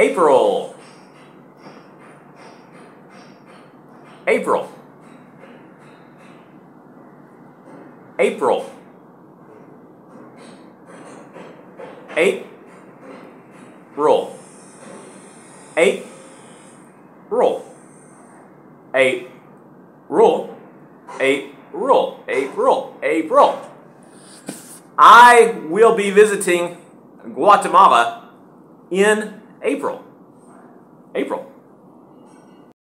April. April. April. Eight. Roll. Eight. Roll. Eight. Roll. Eight. Roll. Eight. Roll. April. I will be visiting Guatemala in April. April.